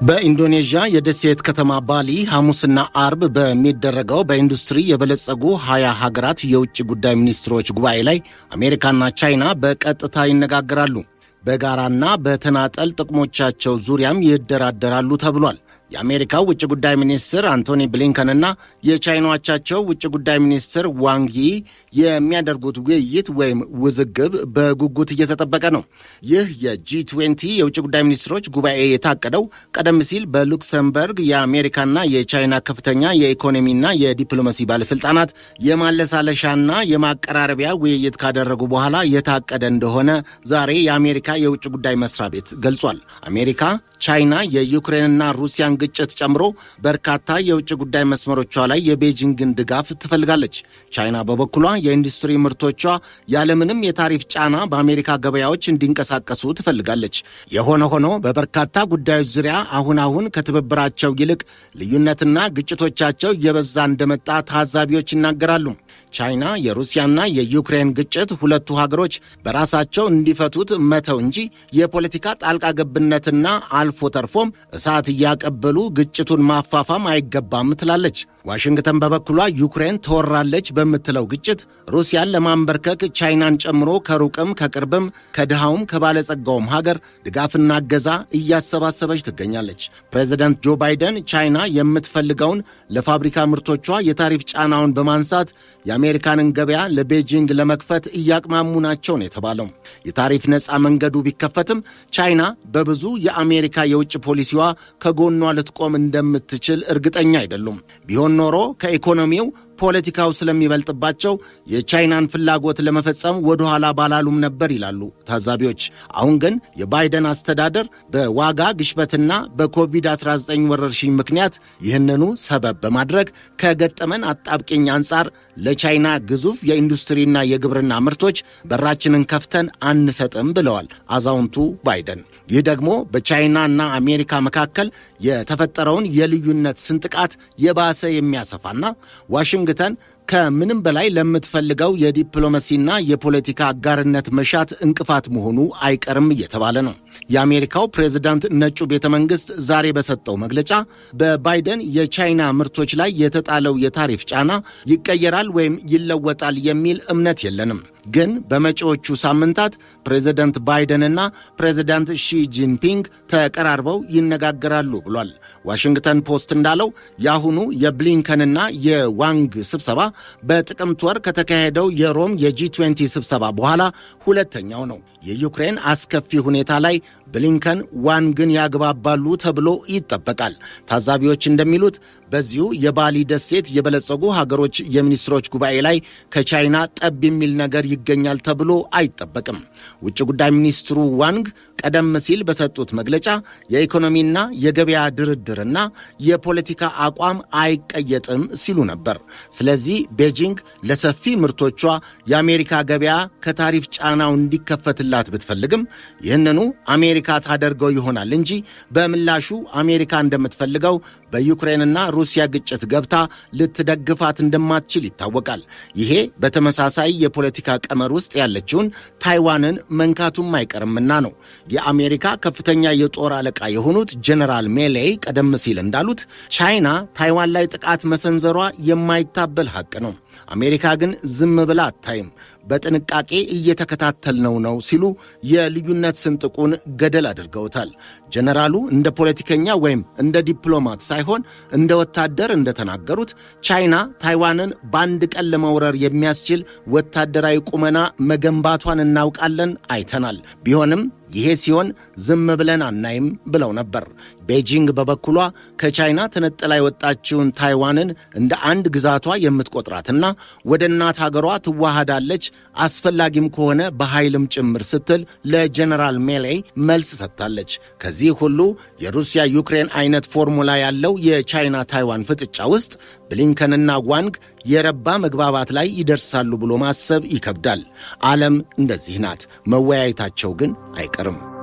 በኢንዶኔዥያ የደሴት ከተማ ባሊ ሐሙስና አርብ በሚደረገው በኢንዱስትሪ የበለጸጉ ሀያ ሀገራት የውጭ ጉዳይ ሚኒስትሮች ጉባኤ ላይ አሜሪካና ቻይና በቀጥታ ይነጋገራሉ። በጋራና በተናጠል ጥቅሞቻቸው ዙሪያም ይደራደራሉ ተብሏል። የአሜሪካው ውጭ ጉዳይ ሚኒስትር አንቶኒ ብሊንከንና የቻይናው አቻቸው ውጭ ጉዳይ ሚኒስትር ዋንግ የሚያደርጉት ውይይት ወይም ውዝግብ በጉጉት እየተጠበቀ ነው። ይህ የጂ ትዌንቲ የውጭ ጉዳይ ሚኒስትሮች ጉባኤ የታቀደው ቀደም ሲል በሉክሰምበርግ የአሜሪካና የቻይና ከፍተኛ የኢኮኖሚና የዲፕሎማሲ ባለስልጣናት የማለሳለሻና የማቀራረቢያ ውይይት ካደረጉ በኋላ የታቀደ እንደሆነ ዛሬ የአሜሪካ የውጭ ጉዳይ መስሪያ ቤት ገልጿል። አሜሪካ ቻይና የዩክሬንና ሩሲያን ግጭት ጨምሮ በርካታ የውጭ ጉዳይ መስመሮቿ ላይ የቤጂንግን ድጋፍ ትፈልጋለች። ቻይና በበኩሏ የኢንዱስትሪ ምርቶቿ ያለምንም የታሪፍ ጫና በአሜሪካ ገበያዎች እንዲንቀሳቀሱ ትፈልጋለች። የሆነ ሆኖ በበርካታ ጉዳዮች ዙሪያ አሁን አሁን ከትብብራቸው ይልቅ ልዩነትና ግጭቶቻቸው እየበዛ እንደመጣ ታዛቢዎች ይናገራሉ። ቻይና የሩሲያና የዩክሬን ግጭት ሁለቱ ሀገሮች በራሳቸው እንዲፈቱት መተው እንጂ የፖለቲካ ጣልቃ ገብነትና አልፎ ተርፎም እሳት እያቀበሉ ግጭቱን ማፋፋም አይገባም ትላለች። ዋሽንግተን በበኩሏ ዩክሬን ተወራለች በምትለው ግጭት ሩሲያን ለማንበርከክ ቻይናን ጨምሮ ከሩቅም ከቅርብም ከድሃውም ከባለጸጋውም ሀገር ድጋፍና እገዛ እያሰባሰበች ትገኛለች። ፕሬዚደንት ጆ ባይደን ቻይና የምትፈልገውን ለፋብሪካ ምርቶቿ የታሪፍ ጫናውን በማንሳት የአሜሪካንን ገበያ ለቤጂንግ ለመክፈት እያቅማሙ ናቸው ነው የተባለው። የታሪፍ ነፃ መንገዱ ቢከፈትም ቻይና በብዙ የአሜሪካ የውጭ ፖሊሲዋ ከጎኗ ልትቆም እንደምትችል እርግጠኛ አይደሉም። ቢሆን ኖሮ ከኢኮኖሚው ፖለቲካው ስለሚበልጥባቸው የቻይናን ፍላጎት ለመፈጸም ወደኋላ ባላሉም ነበር ይላሉ ታዛቢዎች። አሁን ግን የባይደን አስተዳደር በዋጋ ግሽበትና በኮቪድ-19 ወረርሽኝ ምክንያት ይህንኑ ሰበብ በማድረግ ከገጠመን አጣብቂኝ አንጻር ለቻይና ግዙፍ የኢንዱስትሪና የግብርና ምርቶች በራችንን ከፍተን አንሰጥም ብለዋል አዛውንቱ ባይደን። ይህ ደግሞ በቻይናና አሜሪካ መካከል የተፈጠረውን የልዩነት ስንጥቃት የባሰ የሚያሰፋና ዋሽንግተን ከምንም በላይ ለምትፈልገው የዲፕሎማሲና የፖለቲካ አጋርነት መሻት እንቅፋት መሆኑ አይቀርም እየተባለ ነው። የአሜሪካው ፕሬዝዳንት ነጩ ቤተ መንግሥት ዛሬ በሰጠው መግለጫ በባይደን የቻይና ምርቶች ላይ የተጣለው የታሪፍ ጫና ይቀየራል ወይም ይለወጣል የሚል እምነት የለንም ግን በመጪዎቹ ሳምንታት ፕሬዚደንት ባይደንና ፕሬዚዳንት ሺ ጂንፒንግ ተቀራርበው ይነጋገራሉ ብሏል። ዋሽንግተን ፖስት እንዳለው የአሁኑ የብሊንከንና የዋንግ ስብሰባ በጥቅምት ወር ከተካሄደው የሮም የጂ 20 ስብሰባ በኋላ ሁለተኛው ነው። የዩክሬን አስከፊ ሁኔታ ላይ ብሊንከን ዋንግን ያግባባሉ ተብሎ ይጠበቃል። ታዛቢዎች እንደሚሉት በዚሁ የባሊ ደሴት የበለጸጉ ሀገሮች የሚኒስትሮች ጉባኤ ላይ ከቻይና ጠብ የሚል ነገር ይገኛል ተብሎ አይጠበቅም። ውጭ ጉዳይ ሚኒስትሩ ዋንግ ቀደም ሲል በሰጡት መግለጫ የኢኮኖሚና የገበያ ድርድርና የፖለቲካ አቋም አይቀየጥም ሲሉ ነበር። ስለዚህ ቤጂንግ ለሰፊ ምርቶቿ የአሜሪካ ገበያ ከታሪፍ ጫናው እንዲከፈትላት ብትፈልግም ይህንኑ አሜሪካ ታደርገው ይሆናል እንጂ በምላሹ አሜሪካ እንደምትፈልገው በዩክሬንና ሩሲያ ግጭት ገብታ ልትደግፋት እንደማትችል ይታወቃል። ይሄ በተመሳሳይ የፖለቲካ ቀመር ውስጥ ያለችውን ታይዋንን መንካቱም አይቀርምና ነው። የአሜሪካ ከፍተኛ የጦር አለቃ የሆኑት ጀነራል ሜሌይ ቀደም ሲል እንዳሉት ቻይና ታይዋን ላይ ጥቃት መሰንዘሯ የማይታበል ሐቅ ነው። አሜሪካ ግን ዝም ብላ አታይም። በጥንቃቄ እየተከታተልነው ነው ሲሉ የልዩነት ስንጥቁን ገደል አድርገውታል። ጀነራሉ እንደ ፖለቲከኛ ወይም እንደ ዲፕሎማት ሳይሆን እንደ ወታደር እንደተናገሩት ቻይና ታይዋንን በአንድ ቀን ለመውረር የሚያስችል ወታደራዊ ቁመና መገንባቷን እናውቃለን፣ አይተናል። ቢሆንም ይሄ ሲሆን ዝም ብለን አናይም ብለው ነበር። ቤጂንግ በበኩሏ ከቻይና ተነጥላ የወጣችውን ታይዋንን እንደ አንድ ግዛቷ የምትቆጥራትና ወደ እናት ሀገሯ ትዋሃዳለች፣ አስፈላጊም ከሆነ በኃይልም ጭምር ስትል ለጀነራል ሜሌይ መልስ ሰጥታለች። ከዚህ ሁሉ የሩሲያ ዩክሬን አይነት ፎርሙላ ያለው የቻይና ታይዋን ፍጥጫ ውስጥ ብሊንከንና ዋንግ የረባ መግባባት ላይ ይደርሳሉ ብሎ ማሰብ ይከብዳል። ዓለም እንደዚህ ናት። መወያየታቸው ግን አይቀርም።